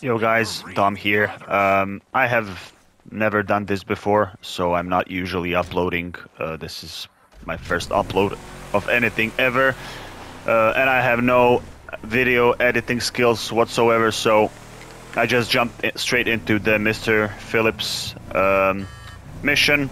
Yo guys, Dom here. Um, I have never done this before, so I'm not usually uploading. Uh, this is my first upload of anything ever. Uh, and I have no video editing skills whatsoever, so I just jumped straight into the Mr. Philips um, mission,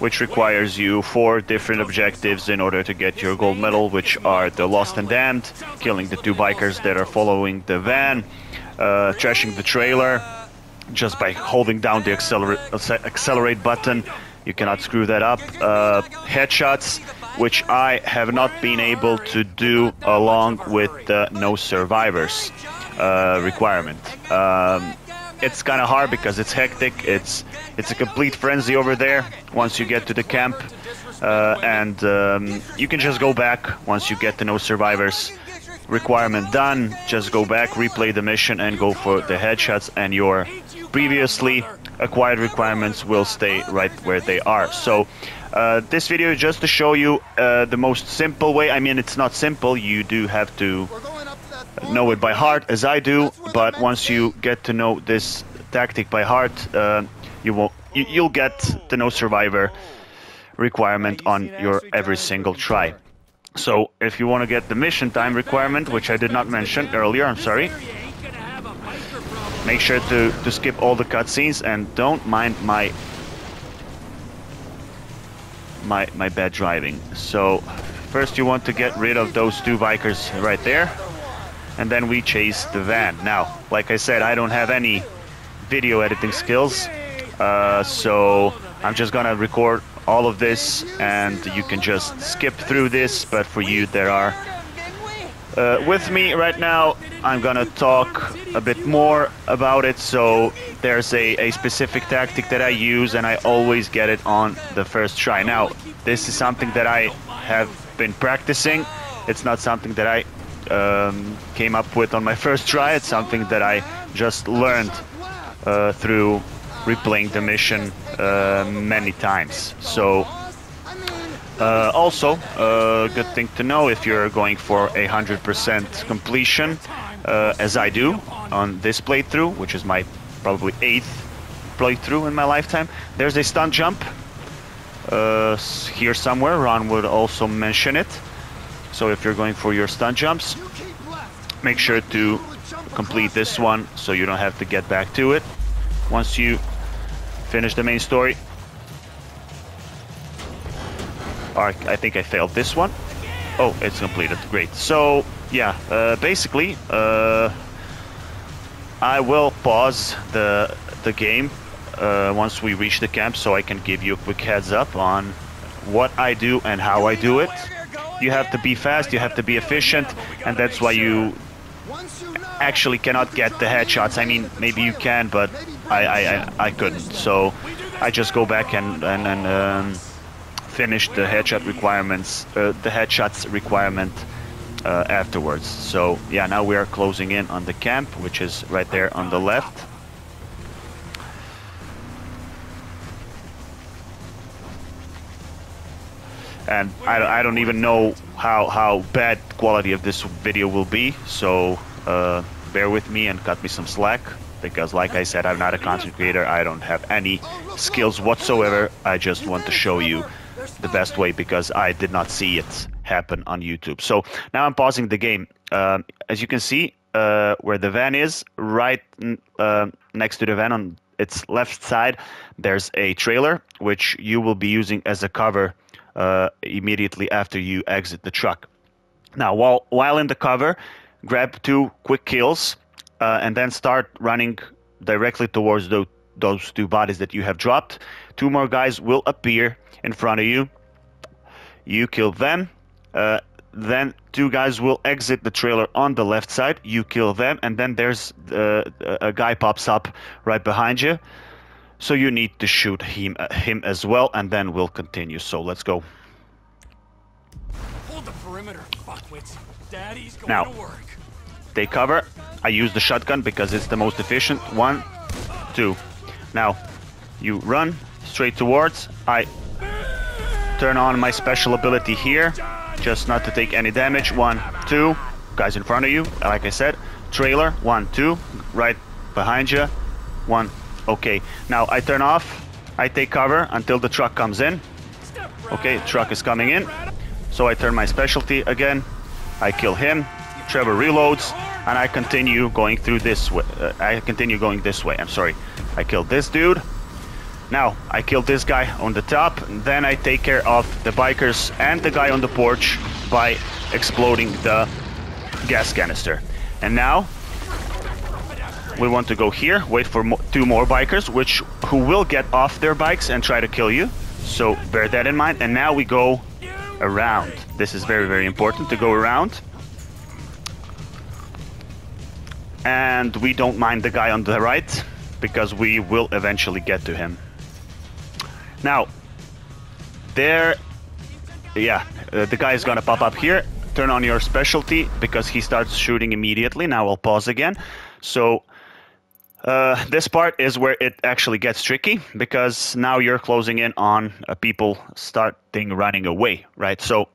which requires you four different objectives in order to get your gold medal, which are the Lost and Damned, killing the two bikers that are following the van, uh, trashing the trailer just by holding down the accelerate, accelerate button. You cannot screw that up. Uh, headshots, which I have not been able to do along with the no survivors uh, requirement. Um, it's kind of hard because it's hectic. It's it's a complete frenzy over there once you get to the camp, uh, and um, you can just go back once you get to no survivors requirement done. Just go back, replay the mission, and go for the headshots, and your previously acquired requirements will stay right where they are. So. Uh, this video is just to show you uh, the most simple way. I mean, it's not simple. You do have to know it by heart as I do, but once you get to know this tactic by heart, uh, you will you, you'll get the no survivor requirement on your every single try. So if you want to get the mission time requirement, which I did not mention earlier, I'm sorry, make sure to, to skip all the cutscenes and don't mind my my my bad driving. So first you want to get rid of those two bikers right there and then we chase the van. Now, like I said, I don't have any video editing skills, uh, so I'm just gonna record all of this and you can just skip through this, but for you there are uh, with me right now, I'm gonna talk a bit more about it. So there's a, a specific tactic that I use and I always get it on the first try. Now, this is something that I have been practicing. It's not something that I um, came up with on my first try. It's something that I just learned uh, through replaying the mission many times. So uh, also, a uh, good thing to know if you're going for a 100% completion, uh, as I do on this playthrough, which is my probably eighth playthrough in my lifetime. There's a stunt jump uh, here somewhere. Ron would also mention it. So if you're going for your stunt jumps, make sure to complete this one so you don't have to get back to it once you finish the main story. Alright, I think I failed this one. Oh, it's completed. Great. So, yeah, uh, basically, uh, I will pause the the game uh, once we reach the camp so I can give you a quick heads up on what I do and how I do it you have to be fast, you have to be efficient, and that's why you actually cannot get the headshots. I mean, maybe you can, but I, I, I, couldn't. So I just go back and, and, and um, finish the headshot requirements, uh, the headshots requirement uh, afterwards. So yeah, now we are closing in on the camp, which is right there on the left. and I, I don't even know how how bad quality of this video will be so uh, bear with me and cut me some slack because like I said I'm not a content creator. I don't have any skills whatsoever. I just want to show you the best way because I did not see it happen on YouTube. So now I'm pausing the game. Um, as you can see uh, where the van is right uh, next to the van on its left side there's a trailer which you will be using as a cover uh, immediately after you exit the truck. Now, while while in the cover, grab two quick kills uh, and then start running directly towards those those two bodies that you have dropped. Two more guys will appear in front of you. You kill them. Uh, then two guys will exit the trailer on the left side. You kill them, and then there's uh, a guy pops up right behind you. So you need to shoot him, him as well, and then we'll continue. So let's go. Perimeter, fuckwits. Daddy's going now, to work. They cover. I use the shotgun because it's the most efficient. One, two. Now, you run straight towards. I turn on my special ability here, just not to take any damage. One, two. Guys in front of you, like I said. Trailer, one, two. Right behind you. One. Okay. Now I turn off. I take cover until the truck comes in. Okay, truck is coming in. So I turn my specialty again. I kill him. Trevor reloads, and I continue going through this way. Uh, I continue going this way. I'm sorry. I killed this dude. Now, I killed this guy on the top, then I take care of the bikers and the guy on the porch by exploding the gas canister. And now, we want to go here, wait for mo two more bikers, which who will get off their bikes and try to kill you. So bear that in mind. And now we go around. This is very, very important to go around. And we don't mind the guy on the right, because we will eventually get to him. Now, there, yeah, uh, the guy is gonna pop up here. Turn on your specialty because he starts shooting immediately. Now I'll pause again. So uh, this part is where it actually gets tricky because now you're closing in on uh, people starting running away, right? So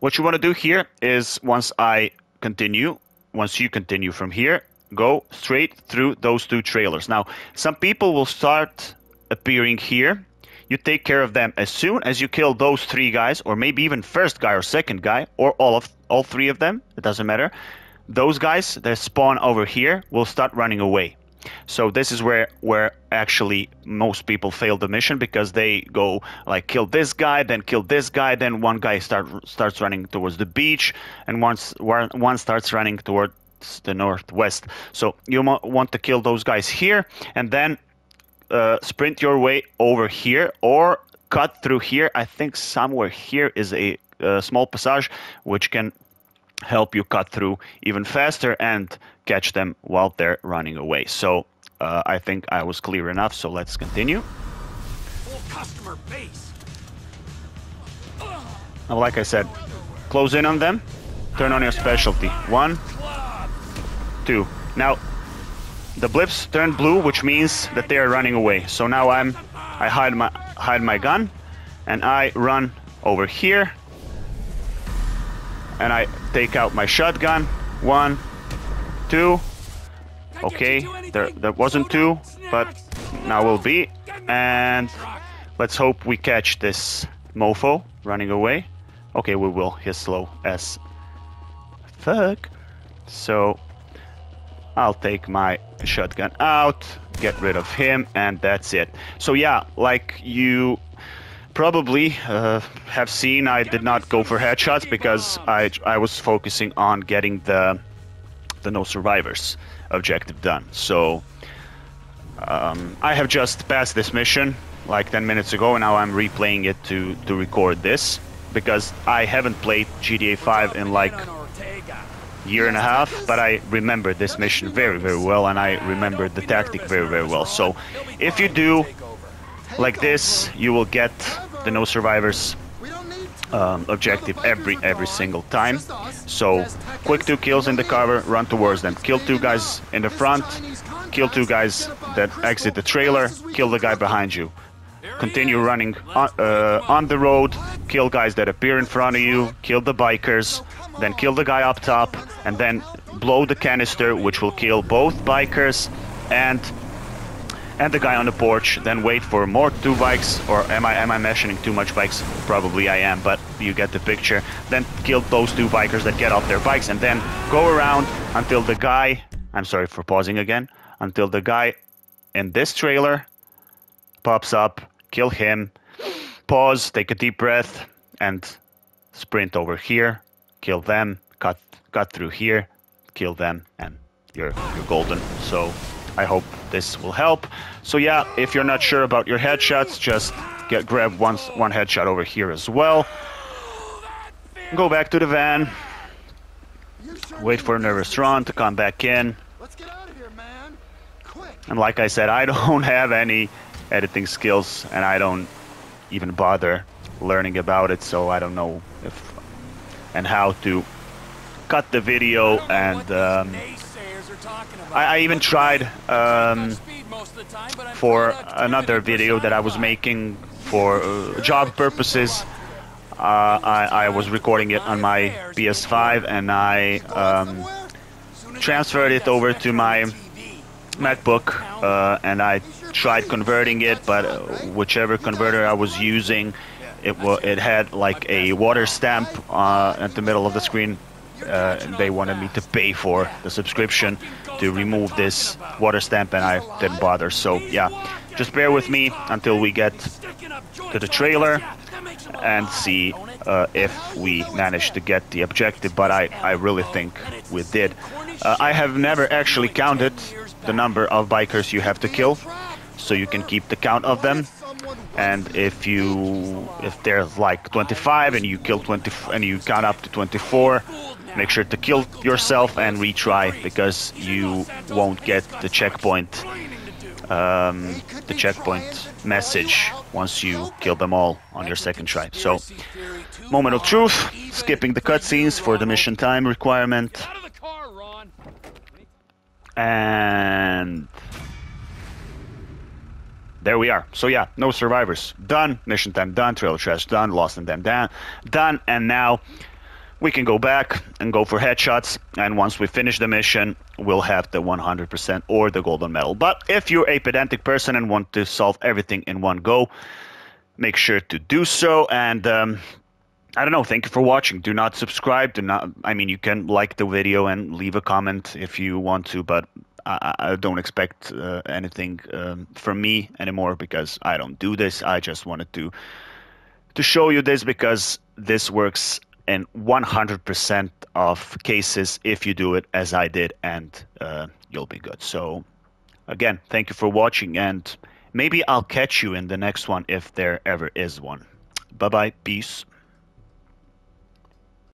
what you want to do here is once I continue, once you continue from here, go straight through those two trailers. Now, some people will start appearing here. You take care of them as soon as you kill those three guys, or maybe even first guy or second guy, or all of all three of them. It doesn't matter. Those guys that spawn over here will start running away. So this is where where actually most people fail the mission because they go like kill this guy, then kill this guy, then one guy start starts running towards the beach, and once one starts running towards the northwest. So you want to kill those guys here, and then uh, sprint your way over here or cut through here. I think somewhere here is a, a small passage which can help you cut through even faster and catch them while they're running away. So uh, I think I was clear enough, so let's continue. Full customer base. Now, like I said, close in on them, turn on your specialty. One, two. Now, the blips turn blue, which means that they are running away. So now I'm, I hide my hide my gun, and I run over here, and I take out my shotgun. One, two. Okay, there there wasn't two, but now will be. And let's hope we catch this mofo running away. Okay, we will. He's slow as fuck. So I'll take my shotgun out, get rid of him, and that's it. So yeah, like you probably uh, have seen, I did not go for headshots because I, I was focusing on getting the, the no survivors objective done. So um, I have just passed this mission like 10 minutes ago, and now I'm replaying it to, to record this because I haven't played GTA 5 in like year and a half, but I remember this mission very, very well, and I remember the tactic very, very well. So, if you do like this, you will get the no survivors um, objective every every single time. So, quick two kills in the cover, run towards them, kill two guys in the front, kill two guys that exit the trailer, kill the guy behind you. Continue running on, uh, on the road, kill guys that appear in front of you, kill the bikers, then kill the guy up top, and then blow the canister, which will kill both bikers and and the guy on the porch. Then wait for more two bikes, or am I am I mentioning too much bikes? Probably I am, but you get the picture. Then kill those two bikers that get off their bikes, and then go around until the guy. I'm sorry for pausing again. Until the guy in this trailer pops up, kill him, pause, take a deep breath, and sprint over here kill them, cut cut through here, kill them, and you're you're golden. So I hope this will help. So yeah, if you're not sure about your headshots, just get grab one one headshot over here as well. Go back to the van. Wait for the restaurant to come back in. And like I said, I don't have any editing skills, and I don't even bother learning about it, so I don't know if and how to cut the video and um, I, I, even tried um, for another video that I was making for uh, job purposes. Uh, I, I, was recording it on my PS5 and I um, transferred it over to my MacBook, uh, and I tried converting it, but uh, whichever converter I was using, it it had like a water stamp uh, at the middle of the screen. Uh, they wanted me to pay for the subscription to remove this water stamp, and I didn't bother. So yeah, just bear with me until we get to the trailer and see uh, if we manage to get the objective, but I, I really think we did. Uh, I have never actually counted the number of bikers you have to kill, so you can keep the count of them. And if you if there's like 25 and you kill 20 and you count up to 24, make sure to kill yourself and retry because you won't get the checkpoint um, the checkpoint message once you kill them all on your second try. So, moment of truth, skipping the cutscenes for the mission time requirement. And there we are. So yeah, no survivors. Done. Mission time done. Trail trash done. Lost and Damned. Done. And now we can go back and go for headshots and once we finish the mission we'll have the 100% or the golden medal. But if you're a pedantic person and want to solve everything in one go make sure to do so. And um, i don't know thank you for watching. Do not subscribe. Do not i mean you can like the video and leave a comment if you want to but i, I don't expect uh, anything um, from me anymore because i don't do this. I just wanted to to show you this because this works in 100% of cases if you do it as I did, and uh, you'll be good. So, again, thank you for watching, and maybe I'll catch you in the next one if there ever is one. Bye bye. Peace.